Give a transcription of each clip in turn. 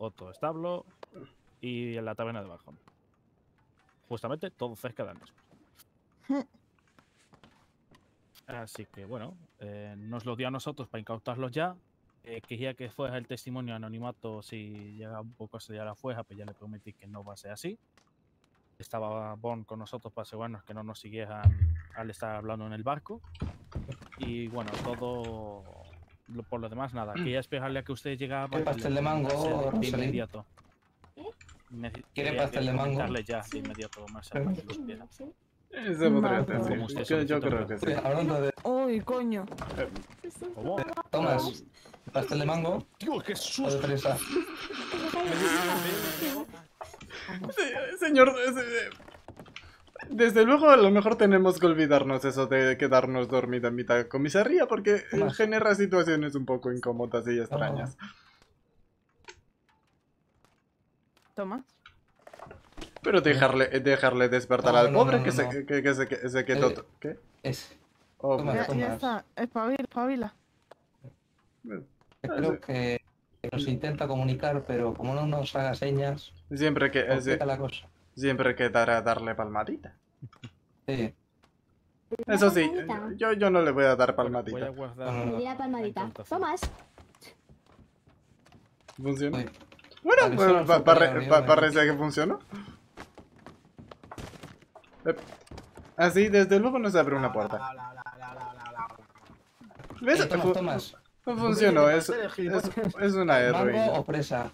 otro establo y en la taberna de Bajón. Justamente todo cerca de mismo. Así que bueno, eh, nos lo dio a nosotros para incautarlos ya. Eh, quería que fuera el testimonio anonimato si llega un poco a sellar la fuerza, pero ya le prometí que no va a ser así. Estaba Bon con nosotros para asegurarnos que no nos siguieran al estar hablando en el barco. Y bueno, todo lo- por lo demás, nada. Quería esperarle a que usted llegara ¿Qué para que pastel de mango, de Rosalín? inmediato. Me- ¿Quiere pastel de mango? comentarle ya de inmediato, Marcel, para que lo supiera. Eso podría ser, Como sí. usted Yo, creo que sí. Hablando de Uy, coño. ¿Cómo? Tomás, pastel de mango Dios, qué de susto. Señor, desde luego a lo mejor tenemos que olvidarnos eso de quedarnos dormida en mitad de comisaría porque eh, genera situaciones un poco incómodas y extrañas. Toma. Pero dejarle, eh, dejarle despertar No, al pobre no, que, no, se, que, que se, que se quedó... Eh, ¿Qué? Es. Oh, toma, Ya, está. Espabila, espabila. Creo que nos intenta comunicar, pero como no nos haga señas, Siempre que, eh, complica la cosa. Siempre quedará darle palmadita. Sí. Eso sí, Palmadita. yo, yo no le voy a dar Bueno, voy palmadita. a guardar. No, no, Me no. di la palmadita. Tomás. ¿Funciona? Bueno, pues, una pa- pa- ¿no? parece que funcionó. Eh, Así, desde luego no se abre una puerta. ¿Ves? Tomás, fu- funcionó, es, es, es una ¿mango heroína. o fresa?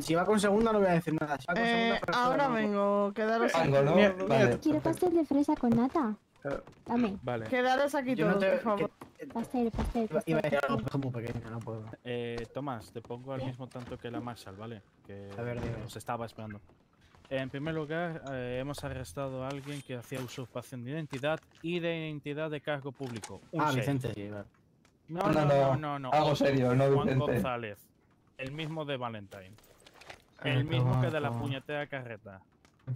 Si va con segunda no voy a decir nada. Si va con Eh, segunda, ahora vengo. Quedaros, Mango, ¿no? Vale. Quiero pastel de fresa con nata. Eh. Dame. Vale. quedaros aquí Yo no todos, te- por favor. que- Pastel, pastel, Iba, pastel. iba a decir algo, muy pequeño, no puedo. Eh, Tomás, te pongo al mismo tanto que la Marshall, ¿vale? Que A ver, dime. os estaba esperando. En primer lugar, eh, hemos arrestado a alguien que hacía usurpación de identidad y de identidad de cargo público. Un Ah. Vicente, sí, vale. No, No, no, no, no, no, no. algo serio, no Juan Vicente. González, el mismo de Valentine. El mismo que de la puñetera carreta.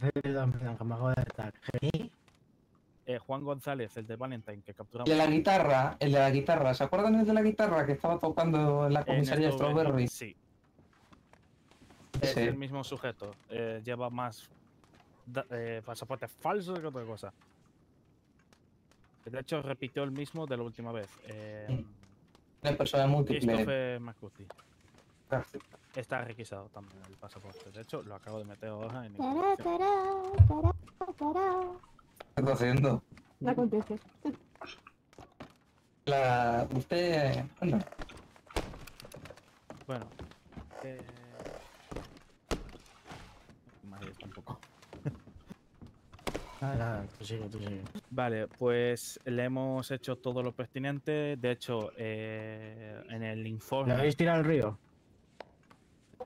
Perdón, perdón, que me acabo de estar. ¿Qué? Eh, Juan González, el de Valentine, que capturamos. Y el de la guitarra, el de la guitarra, ¿se acuerdan el de la guitarra que estaba tocando en la en comisaría Strawberry. Strawberry? Sí. Es Sí. el mismo sujeto. eh, lleva más eh, pasaportes falsos que otra cosa. De hecho, repitió el mismo de la última vez. Eh, Una persona múltiple. Christopher. Está requisado también el pasaporte. De hecho, lo acabo de meter ahora en Tará, tará, tará, tará. ¿Qué está haciendo? No acontece. La... Usted... Bueno, Bueno. Eh... Madre, un poco. Nada, nada, tú sigue, tú sigue. Vale, pues le hemos hecho todo lo pertinente. De hecho, eh, en el ¿Le informe. habéis tirado al río?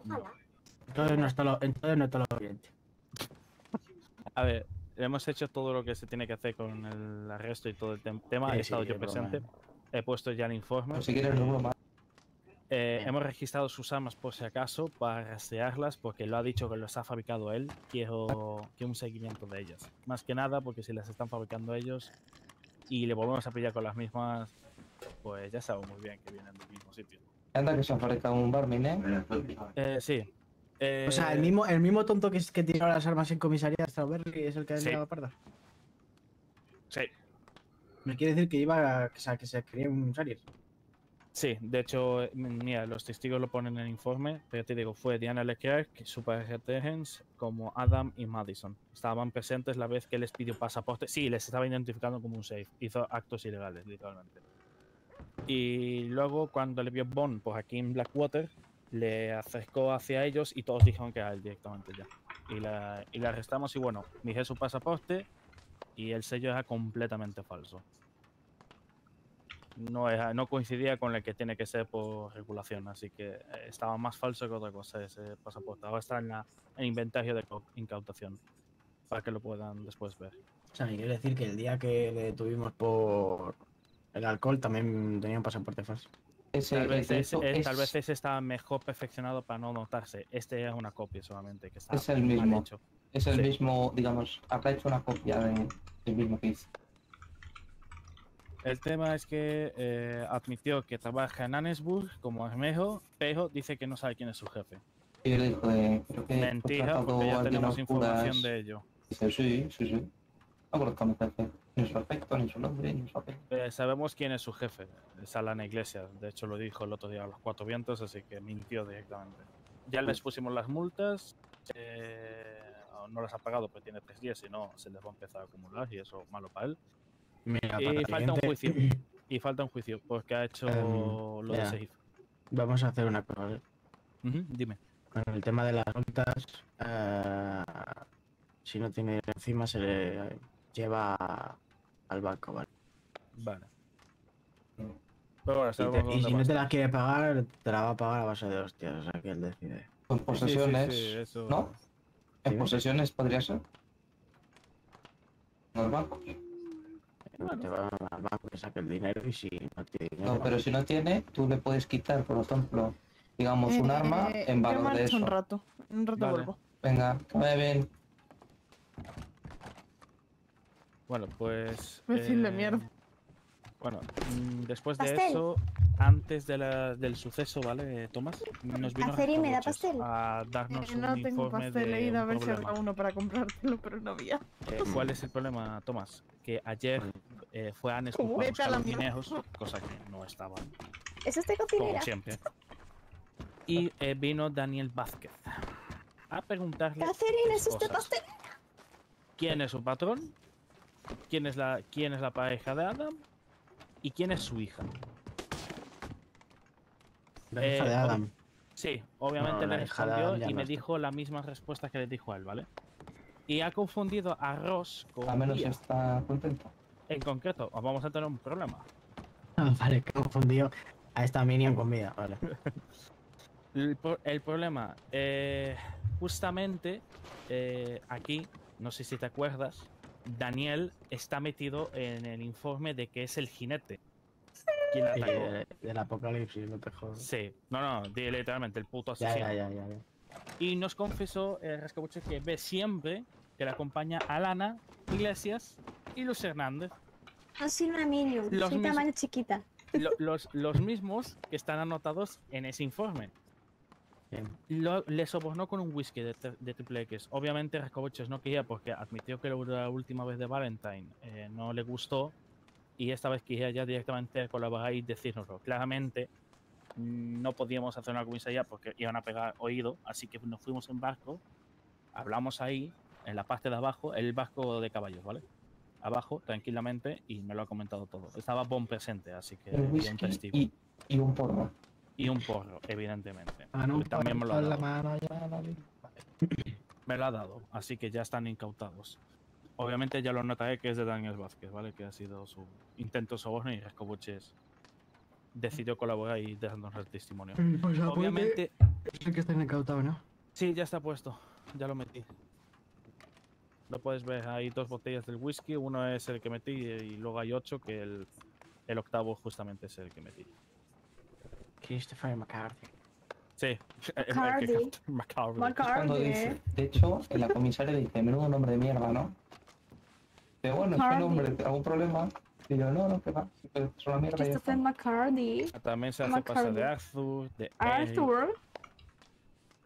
Ojalá. Entonces no está lo, entonces no está lo siguiente. A ver, hemos hecho todo lo que se tiene que hacer con el arresto y todo el tem- tema. Sí, He estado sí, yo es broma. presente. He puesto ya el informe. pues si quieres lo broma. Eh, hemos registrado sus armas por si acaso para rastrearlas porque lo ha dicho que los ha fabricado él. Quiero, quiero un seguimiento de ellas. Más que nada porque si las están fabricando ellos y le volvemos a pillar con las mismas, pues ya sabemos muy bien que vienen del mismo sitio. Anda que se ha fabricado un barmin, ¿eh? Eh, sí. O sea, el Eh, mismo, el mismo tonto que, es- que tiró las armas en comisaría Strawberry es el que ha Sí. tirado a parda. Sí, Me quiere decir que iba a, que, se- que se quería un series. sí, de hecho, mira, los testigos lo ponen en el informe, pero te digo, fue Diana Leclerc, su pareja Terence, como Adam y Madison. Estaban presentes la vez que les pidió pasaporte. Sí, les estaba identificando como un safe. Hizo actos ilegales, literalmente. Y luego, cuando le vio Bond, pues aquí en Blackwater, le acercó hacia ellos y todos dijeron que era él directamente ya. Y la, y la arrestamos y bueno, dije su pasaporte y el sello era completamente falso. No, era- no coincidía con el que tiene que ser por regulación, así que eh, estaba más falso que otra cosa ese pasaporte. Ahora está en, la, en inventario de cau- incautación para que lo puedan después ver. O sea, quiere decir que el día que le detuvimos por el alcohol también tenía un pasaporte falso. Ese, Tal vez, ese, eh, es, tal vez ese está mejor perfeccionado para no notarse. Este es una copia solamente, que está Es el mal mismo. hecho. es el sí. mismo, digamos, habrá hecho una copia de- del mismo que hizo. El tema es que eh, admitió que trabaja en Annesburg como armejo, pero dice que no sabe quién es su jefe. Le de, creo que Mentira, porque ya tenemos información de ello. Dice, sí, sí, sí. No conozco a mi jefe. Ni su aspecto, ni su nombre, ni su apellido. Eh, sabemos quién es su jefe, es Alana Iglesias. De hecho, lo dijo el otro día a los cuatro vientos, así que mintió directamente. Ya les pusimos las multas. eh, no las ha pagado, pero tiene tres días, si no, se les va a empezar a acumular y eso malo para él. Mira, Y para falta un juicio. Y falta un juicio, porque ha hecho Em, lo de ya. Seif. Vamos a hacer una cosa. ¿vale? Ujú, dime. Con el tema de las multas, eh, si no tiene encima, se le lleva al banco, ¿vale? Vale. Pero bueno, Y, te- si no te la quiere pagar, te la va a pagar a base de hostias, o sea que él decide. Con estar. Sí, sí, posesiones, sí, eso- ¿no? En Sí. posesiones podría ser. En los bancos. Te va al banco que saque el dinero y si no tiene dinero. No, pero si no tiene, tú le puedes quitar, por ejemplo, digamos, un arma Eh, en valor de eso. un rato. Un rato Vale. vuelvo. Venga, que vaya bien. Bueno, pues. De eh, mierda. Bueno, mm, después de Pastel. eso, antes de la- del suceso, ¿vale, Tomás? Nos vino y me da pastel. a darnos Eh, no un tengo informe pastel, he de ido a ver si problema. había uno para comprártelo, pero no había. Eh, ¿Cuál es el problema, Tomás? Que ayer eh, fue a Anes a a los guineos, cosa que no estaban, ¿Es usted como cocinera? siempre. Y eh, vino Daniel Vázquez a preguntarle Cacerina, ¿es usted cosas. pastel? quién es su patrón, quién es la, quién es la pareja de Adam y quién es su hija. La hija eh, de ob- Adam. Sí, obviamente No, le respondió y no me está. dijo la misma respuesta que le dijo a él, ¿vale? Y ha confundido a Ross con A menos está contento. En concreto, vamos a tener un problema. Ah, vale, que confundido a esta minion con vida, vale. El problema, eh, justamente eh, aquí, no sé si te acuerdas, Daniel está metido en el informe de que es el jinete. quien la atacó. eh, del apocalipsis, no te jodas. Sí, no, no, literalmente el puto asesino. ya, ya, ya. ya. Y nos confesó eh, Rascabuche que ve siempre que le acompaña a Lana, Iglesias y Luz Hernández. No soy una minion, Los soy tamaño chiquita. Lo- los, los mismos que están anotados en ese informe. Lo- le sobornó con un whisky de, tri- de triple X. Obviamente Rascabuches no quería porque admitió que la última vez de Valentine eh, no le gustó y esta vez quería ya directamente colaborar y decírnoslo. Claramente no podíamos hacer una comisaría porque iban a pegar oído, así que nos fuimos en barco, hablamos ahí, en la parte de abajo, el barco de caballos, ¿vale? Abajo, tranquilamente, y me lo ha comentado todo. Estaba Bon presente, así que El y un whisky y, y un porro. Y un porro, evidentemente. Ah, no, también me lo ha con la dado. mano ya, David. Me lo ha dado, así que ya están incautados. Obviamente ya lo notaré que es de Daniel Vázquez, ¿vale? Que ha sido su intento de soborno y Rescobuches decidió colaborar y dándonos el testimonio. Pues Obviamente, Es el que está incautado, ¿no? sí, ya está puesto, ya lo metí. Lo puedes ver, hay dos botellas del whisky, uno es el que metí y luego hay ocho que el, el octavo justamente es el que metí. Christopher McCarthy. Sí, McCarthy. McCarthy. McCarthy. dice, de hecho, en la comisaria dice, menudo nombre de mierda, ¿no? Pero bueno, es que Hardy. nombre, algún problema. Y yo, no, no, que va, una mierda. Christopher está". McCarthy. También se hace pasar de McCarthy. Arthur, de Arthur.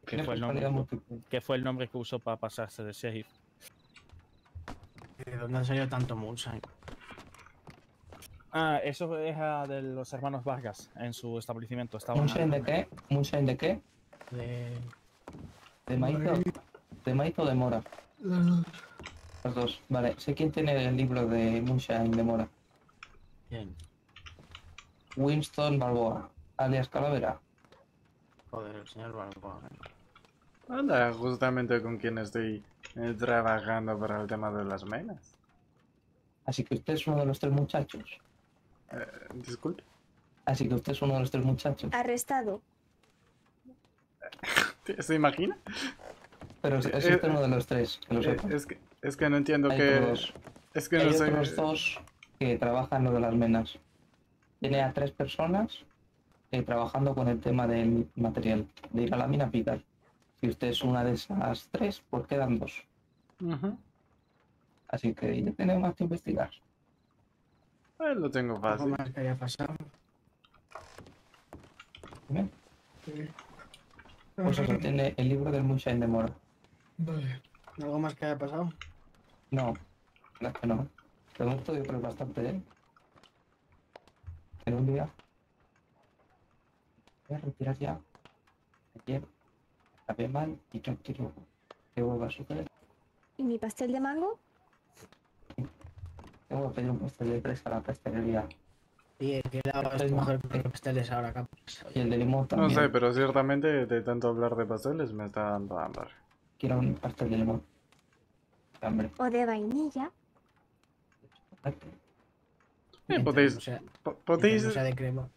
que Tiene fue, el nombre, que fue el nombre que usó para pasarse de sheriff. ¿De dónde ha salido tanto Moonshine? Ah, eso es ah, de los hermanos Vargas en su establecimiento. Estaban ¿Moonshine de qué? ¿Moonshine de qué? De... ¿De maíz o de, maíz o de mora? Los dos. Vale, sé quién tiene el libro de Moonshine de mora. Bien. Winston Balboa, alias Calavera. Joder, el señor Balboa. ¿eh? Anda, justamente con quien estoy eh, trabajando para el tema de las menas. Así que usted es uno de los tres muchachos. Eh, disculpe. Así que usted es uno de los tres muchachos. Arrestado. ¿Se imagina? Pero es, es Eh, usted uno de los tres, que lo Eh, sepa. es, que, es que no entiendo Hay que... otros- Es que Hay no sé... otros dos que trabajan lo de las menas. Tiene a tres personas eh, trabajando con el tema del material, de ir a la mina a picar. Si usted es una de esas tres, pues quedan dos. Así que ya tenemos más que investigar. Eh, lo tengo ¿Algo fácil. más que haya pasado? Dime. Sí. Pues eso, tiene el libro del Moonshine de Mora. Vale. ¿Algo más que haya pasado? No, la que no. Pero hemos podido bastante de él. En un día. Voy a retirar ya. Ayer acabé mal y quiero que vuelva a suceder. ¿Y mi pastel de mango? Tengo que pedir un pastel de fresa a la pastelería. Y que la Sí, es no. mujer con los pasteles ahora, capaz. Y el de limón No también. sé, pero ciertamente de tanto hablar de pasteles me está dando hambre. Quiero un pastel de limón. Hambre. ¿O de vainilla? Eh, podéis, no sea- podéis, no sea de crema.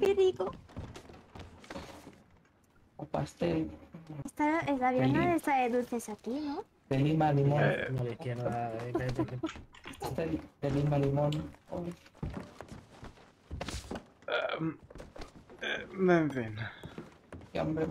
¡Qué rico! O pastel Está, está bien, Feliz. no está de dulces aquí, ¿no? De lima, limón. Eh, No la izquierda. eh, limón. En fin. qué hambre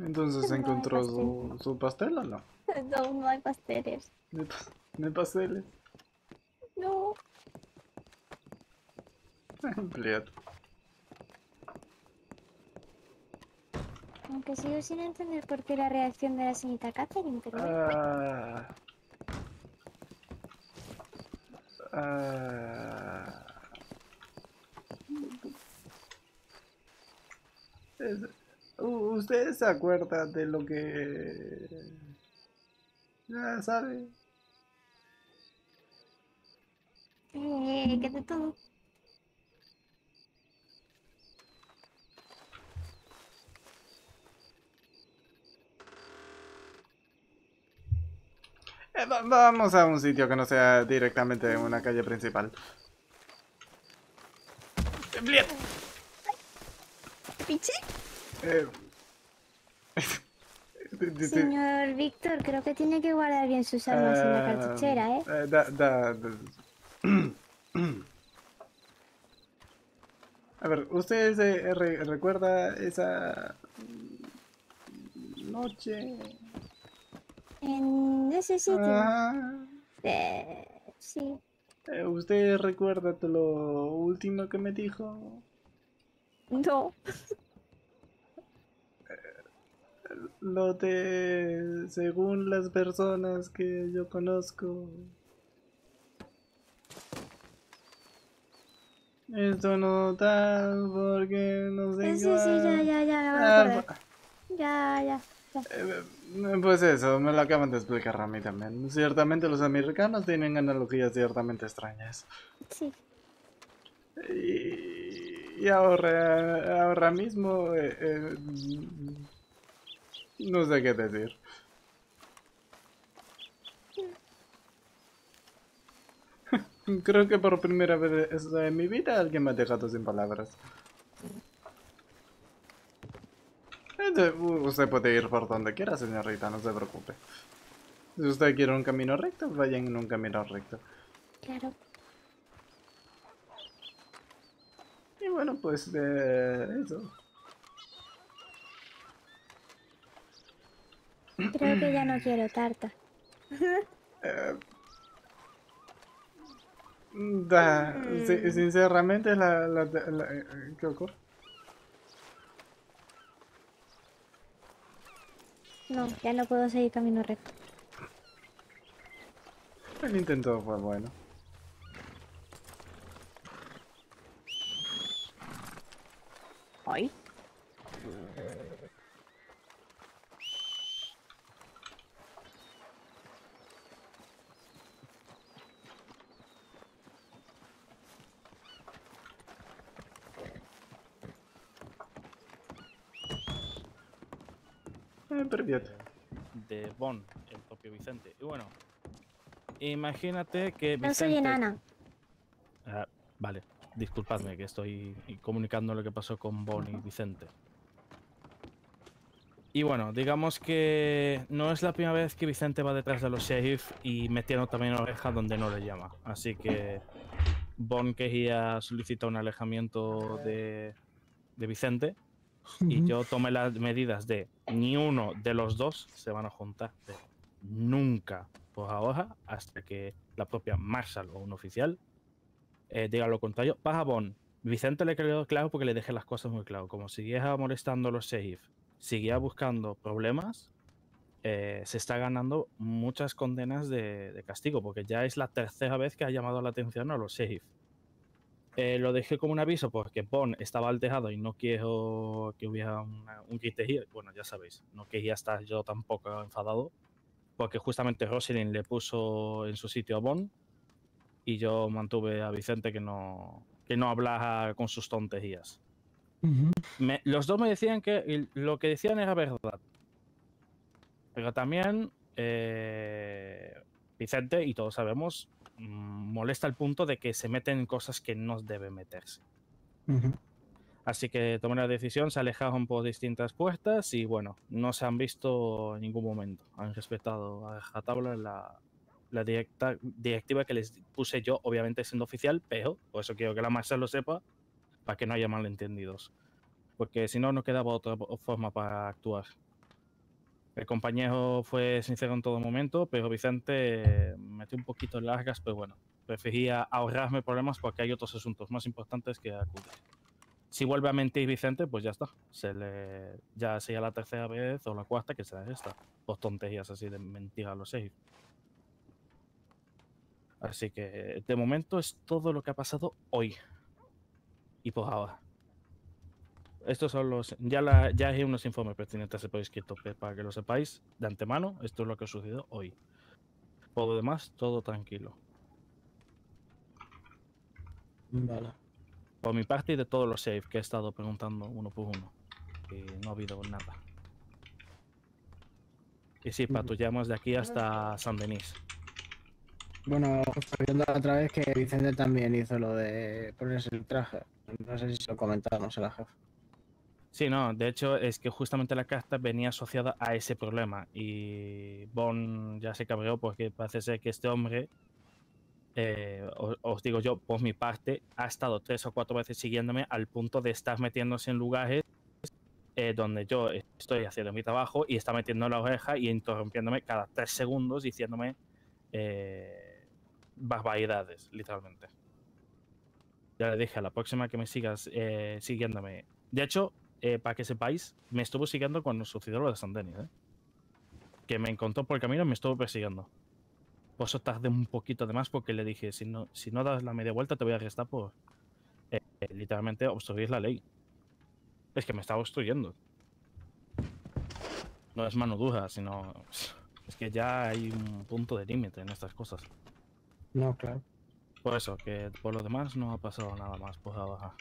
Entonces No hay encontró su, su pastel o no? No, no hay pasteles. Pa- de pasteles. No. Empleado. Aunque sigo sin entender por qué la reacción de la señorita Catherine, pero... Ah. Ah. Es- u- ¿Usted se acuerda de lo que... Ya sabe? Eh, que de todo. Eh, va- vamos a un sitio que no sea directamente una calle principal. Empleado. ¿Piche? Eh, Señor Víctor, creo que tiene que guardar bien sus armas en la Ah, cartuchera, ¿eh? eh, da- da- da- A ver, ¿usted se re- recuerda esa noche? En ese sitio. Ah, Eh, sí. eh, ¿Usted recuerda lo último que me dijo? No. Lo de según las personas que yo conozco. Esto no tal porque no sé sí, sí, ya, ya, ya, me voy a Ah. Ya, ya. Eh, Pues eso, me lo acaban de explicar a mí también. Ciertamente los americanos tienen analogías ciertamente extrañas. Sí. Y, y ahora, ahora mismo eh, eh, no sé qué decir. Creo que por primera vez en mi vida alguien me ha dejado sin palabras. U- Usted puede ir por donde quiera, señorita, no se preocupe. Si usted quiere un camino recto, vayan en un camino recto. Claro. Y bueno, pues eh, eso. Creo que ya no quiero tarta. Eh, da, si- sinceramente, la, la- la- eh, ¿qué ocurre? No, ya no puedo seguir camino recto. El intento fue bueno. Ay. Eh, de Bon, el propio Vicente. Y bueno, imagínate que No Vicente... soy enana. Ah, vale, disculpadme que estoy comunicando lo que pasó con Bon y Vicente. Y bueno, digamos que no es la primera vez que Vicente va detrás de los sheriff y metiendo también oreja donde no le llama. Así que Bon quería solicitar un alejamiento de, de Vicente y yo tomé las medidas de ni uno de los dos se van a juntar. nunca por ahora hasta que la propia Marshall o un oficial eh, diga lo contrario. Para Bon, Vicente le quedó claro porque le dejé las cosas muy claro. Como siguiera molestando a los sheriff, seguía buscando problemas, eh, se está ganando muchas condenas de, de castigo porque ya es la tercera vez que ha llamado la atención a los sheriff. Eh, lo dejé como un aviso porque Bon estaba alterado y no quiero que hubiera una- un criterio. Bueno, ya sabéis, no quería estar yo tampoco enfadado porque justamente Rosalind le puso en su sitio a Bon y yo mantuve a Vicente que no, que no hablara con sus tonterías. Me- los dos me decían que lo que decían era verdad. Pero también eh, Vicente, y todos sabemos, molesta al punto de que se meten en cosas que no debe meterse. Así que tomé la decisión, se alejaron por distintas puertas y bueno, no se han visto en ningún momento. Han respetado a rajatabla la, la directa, directiva que les puse yo, obviamente siendo oficial, pero por eso quiero que la masa lo sepa, para que no haya malentendidos. Porque si no, no quedaba otra forma para actuar. El compañero fue sincero en todo momento, pero Vicente un poquito largas, pero bueno, prefería ahorrarme problemas porque hay otros asuntos más importantes que acudir. Si vuelve a mentir Vicente, pues ya está. Se le, ya sea la tercera vez o la cuarta que será esta. Por tonterías así de mentir a los seis. Así que de momento es todo lo que ha pasado hoy. Y por ahora. Estos son los. Ya, la, ya hay unos informes pertinentes por escrito pe- para que lo sepáis de antemano. Esto es lo que ha sucedido hoy. Por lo demás, todo tranquilo. Vale. Por mi parte y de todos los safe que he estado preguntando uno por uno. Y no ha habido nada. Y sí, patrullamos de aquí hasta San Denis. Bueno, estoy viendo la otra vez que Vicente también hizo lo de ponerse el traje. No sé si se lo comentamos a la jefa. Sí, no, de hecho es que justamente la carta venía asociada a ese problema y Bon ya se cabreó porque parece ser que este hombre, eh, os, digo yo, por mi parte, ha estado tres o cuatro veces siguiéndome al punto de estar metiéndose en lugares eh, donde yo estoy haciendo mi trabajo y está metiendo la oreja y interrumpiéndome cada tres segundos diciéndome eh, barbaridades, literalmente. Ya le dije, a la próxima que me sigas eh, siguiéndome. De hecho, eh, para que sepáis, me estuvo siguiendo cuando sucedió lo de San Denis, ¿eh? Que me encontró por el camino y me estuvo persiguiendo. Por eso tardé un poquito de más porque le dije, si no, si no das la media vuelta te voy a arrestar por eh, eh, literalmente obstruir la ley. Es que me estaba obstruyendo. No es mano dura, sino... Es que ya hay un punto de límite en estas cosas. No, claro. Por eso, que por lo demás no ha pasado nada más por ahora.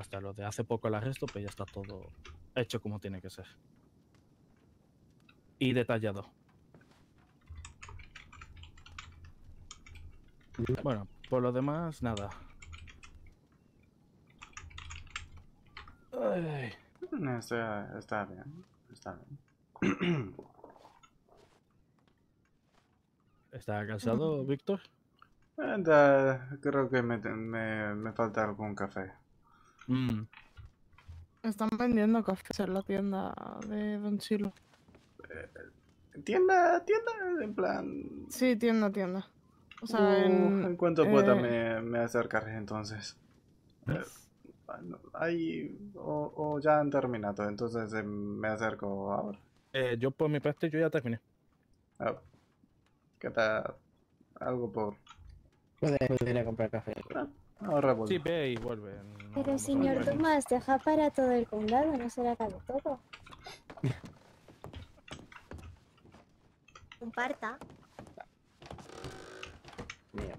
Hasta lo de hace poco el arresto, pues ya está todo hecho como tiene que ser. Y detallado. Bueno, por lo demás, nada. Ay, No, está, está bien. Está bien. ¿Está cansado, Víctor? Anda, creo que me, me, me falta algún café. Mm, Están vendiendo cafés en la tienda de Don Chilo. Tienda, tienda, en plan... Sí, tienda, tienda. O sea, Uh, en... en cuanto pueda eh, me, me acercaré entonces. Eh, o, o ya han terminado, entonces eh, me acerco ahora. eh, yo por mi parte, yo ya terminé. Ah, ¿Queda algo por...? Puede, puede ir a comprar café. Ahora vuelvo. Sí, ve y vuelve. no Pero a señor. Tomás, deja para todo el condado, no se le acabe todo. Comparta. Mira.